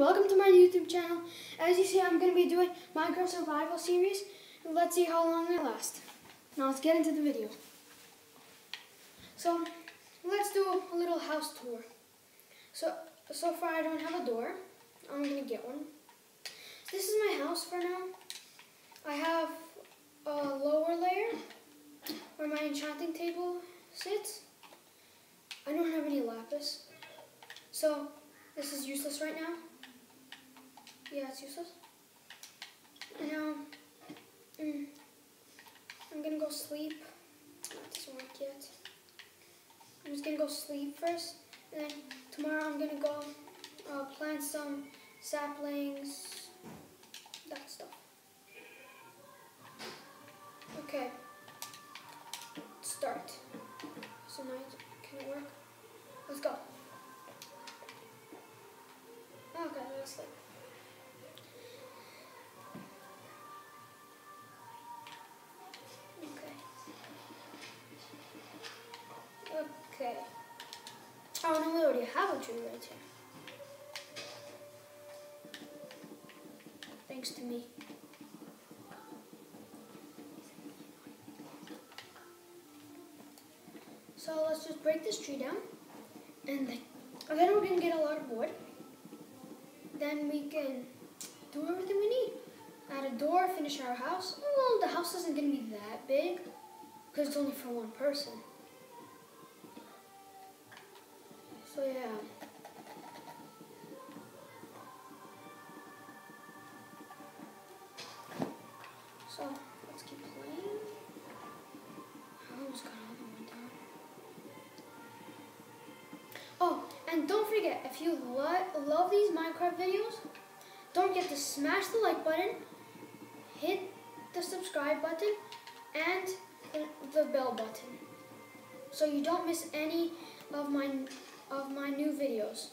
welcome to my YouTube channel. As you see, I'm going to be doing Minecraft Survival Series. Let's see how long they last. Now let's get into the video. So, let's do a little house tour. So, so far I don't have a door. I'm going to get one. This is my house for now. I have a lower layer where my enchanting table sits. I don't have any lapis. So, this is useless right now. Yeah, it's useless. Now, mm, I'm gonna go sleep. That doesn't work yet. I'm just gonna go sleep first. And then tomorrow I'm gonna go uh, plant some saplings, that stuff. Okay. Start. So now, can it work? Let's go. Okay, let's sleep. Thanks to me. So let's just break this tree down. And then, and then we're gonna get a lot of wood. Then we can do everything we need. Add a door, finish our house. Well, the house isn't gonna be that big because it's only for one person. So yeah. Forget, if you lo love these Minecraft videos, don't forget to smash the like button, hit the subscribe button, and the bell button, so you don't miss any of my of my new videos.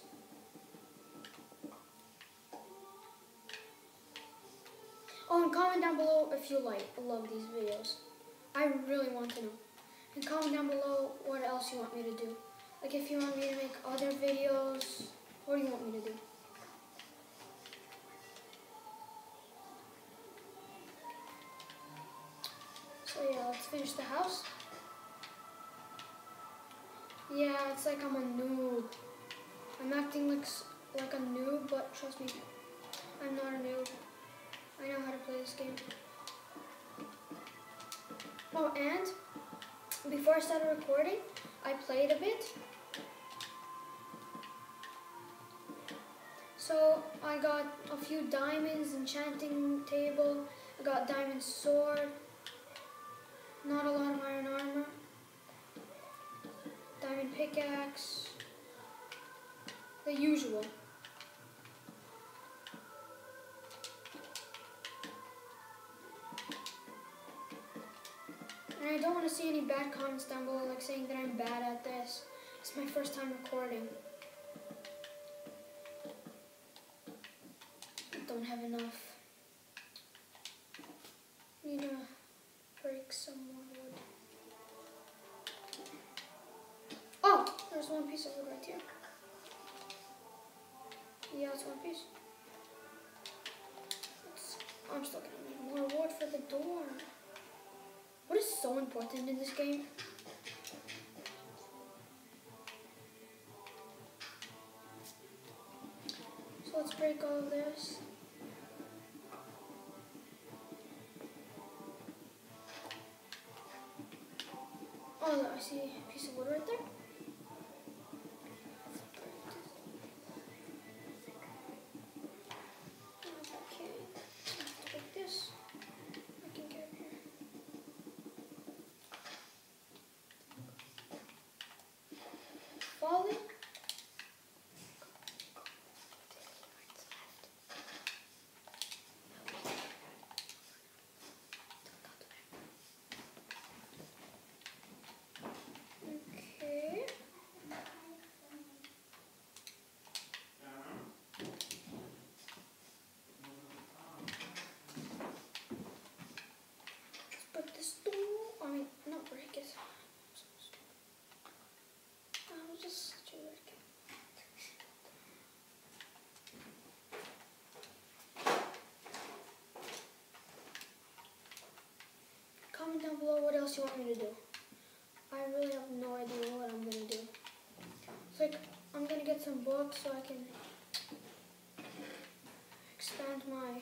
Oh, and comment down below if you like love these videos. I really want to know. And comment down below what else you want me to do. Like if you want me to make other videos, what do you want me to do? So yeah, let's finish the house. Yeah, it's like I'm a noob. I'm acting like like a noob, but trust me, I'm not a noob. I know how to play this game. Oh, and before I started recording, I played a bit. So I got a few diamonds, enchanting table, I got diamond sword, not a lot of iron armor, diamond pickaxe, the usual. And I don't want to see any bad comments down below, like saying that I'm bad at this. It's my first time recording. I don't have enough. Need to break some more wood. Oh, there's one piece of wood right here. Yeah, it's one piece. It's, I'm still gonna need more wood for the door. What is so important in this game? So let's break all of this. See a piece of wood right there. Okay, I have to break this. I can get up here. falling. Okay. Else you want me to do? I really have no idea what I'm gonna do. It's like I'm gonna get some books so I can expand my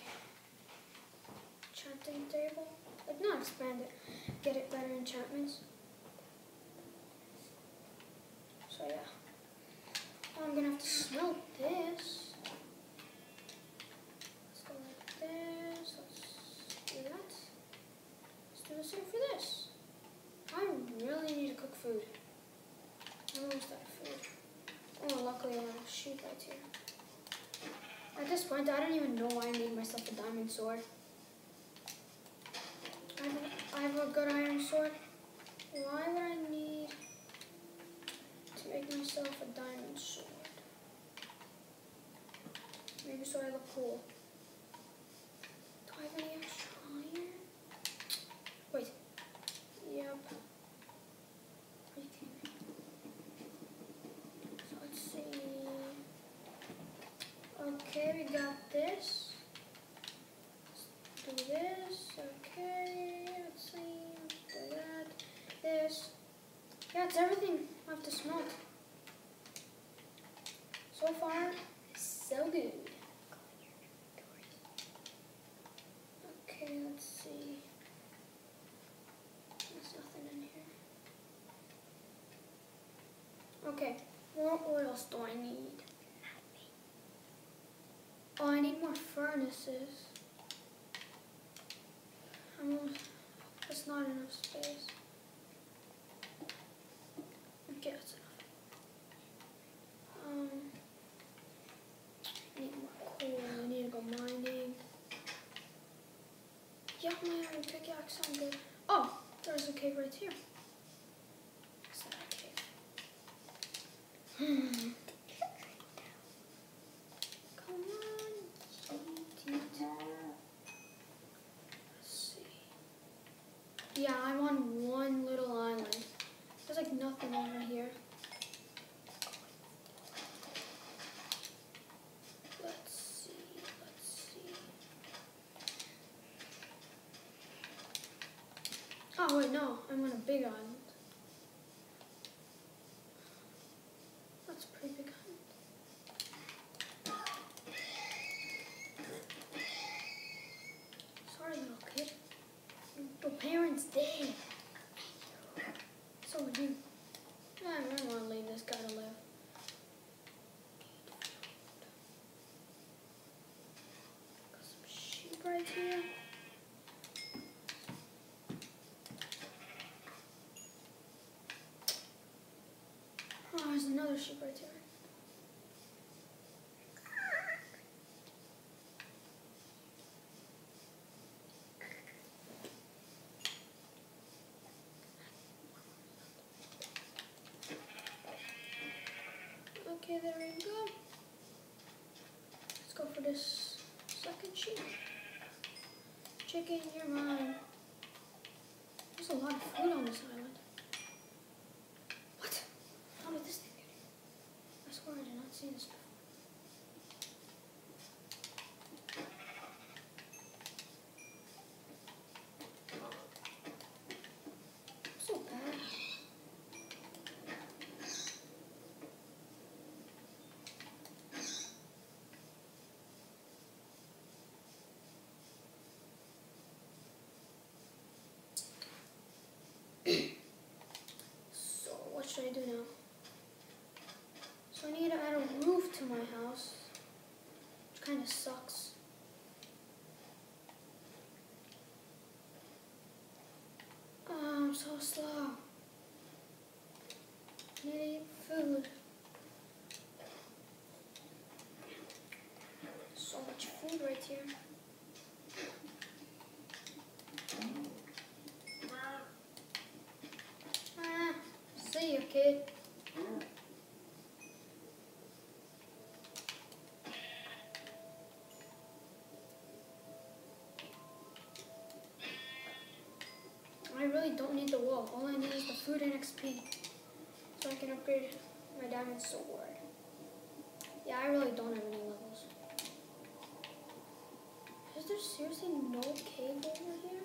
enchanting table. Like not expand it, get it better enchantments. So yeah. I'm gonna have to smelt this. Let's go like this. Let's do that. Let's do the same for this. I really need to cook food. I'm almost out of food. Oh, luckily I have a sheep right here. At this point, I don't even know why I made myself a diamond sword. I have a, I have a good iron sword. Why would I need to make myself a diamond sword? Maybe so I look cool. Do I have any extra iron? Wait. Yep. Are you kidding me? So let's see. Okay, we got this. Let's do this. Okay, let's see. Let's do that. This. Yeah, it's everything I have to smelt. So far, so good. Okay, let's see. There's nothing in here. Okay, what, else do I need? Oh, I need more furnaces. I'm, that's not enough space. Okay, that's enough. Um, I need more coal. I need to go mining. Yeah, my iron pickaxe sound good. Oh, there's a cave right here. Is that a cave? Hmm. Come on. Eat, eat. Let's see. Yeah, I'm on one little island. There's like nothing over here. Let's see, let's see. Oh wait, no, I'm on a big island. That's a pretty big island. Sorry, little kid. Your parents dead. So would you. I don't want to leave this guy to live. Got some right here. Oh, there's another sheep right here. Okay, there we go. Let's go for this second sheep. Chicken, you're mine. There's a lot of food on this island. What? How did this thing get here? I swear I did not see this before. So bad. So what I do now? So I need to add a roof to my house, which kind of sucks. Oh, I'm so slow. I need to eat food. So much food right here. Really don't need the wall. All I need is the food and XP. So I can upgrade my diamond sword. Yeah, I really don't have any levels. Is there seriously no cave over here?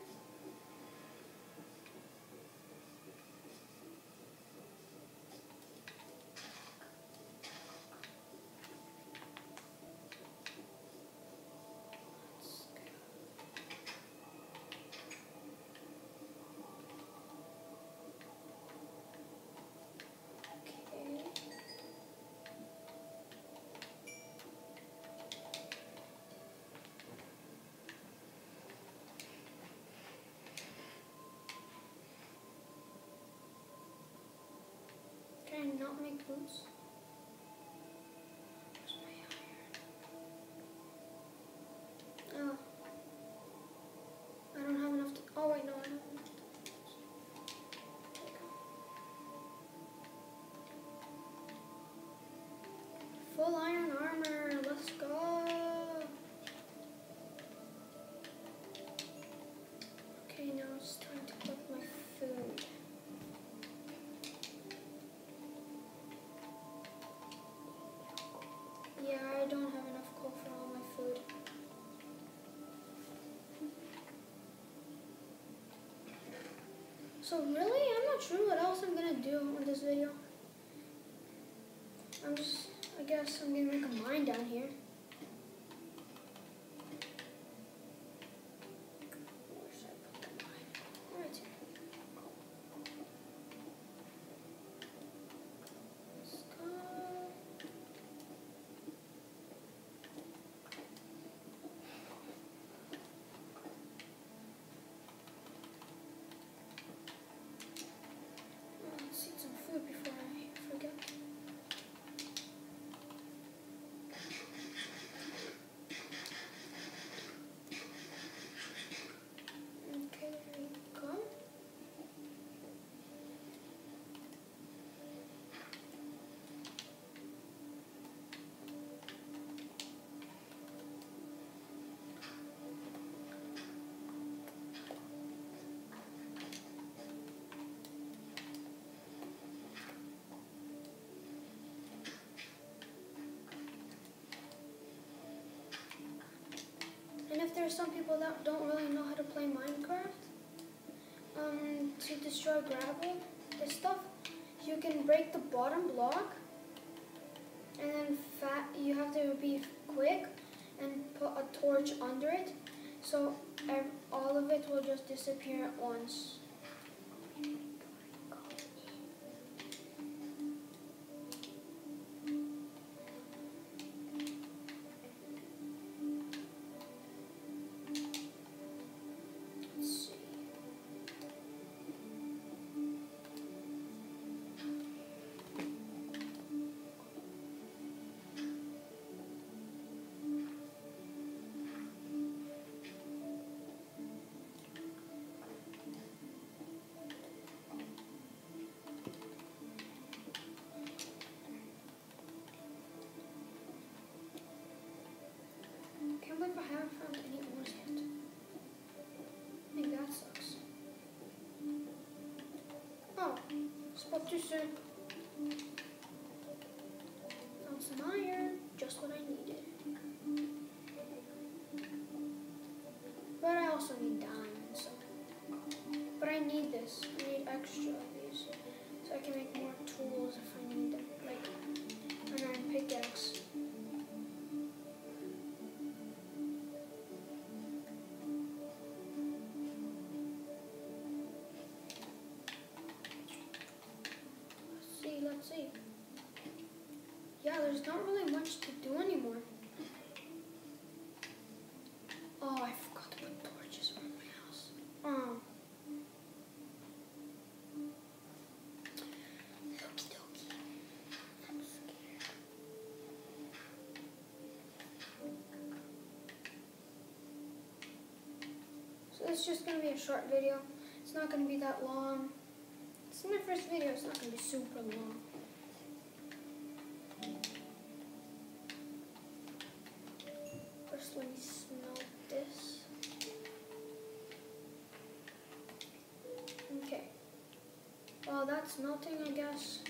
Oops. So really, I'm not sure what else I'm gonna do in this video. I'm just, I guess I'm gonna make a mine down here. Some people that don't really know how to play Minecraft, um, to destroy gravel, this stuff, you can break the bottom block, and then fat. You have to be quick and put a torch under it, so all of it will just disappear at once. Spoke too soon. Found some iron, just what I needed. But I also need diamonds. So. But I need this. I need extra of these. So I can make more tools if I need them. Like an iron pickaxe. See. Yeah, there's not really much to do anymore. Oh, I forgot to put torches around my house. Um. Okie dokie. I'm. So it's just gonna be a short video. It's not gonna be that long. It's my first video, it's not gonna be super long. First, let me smell this. Okay. Well, that's melting, I guess.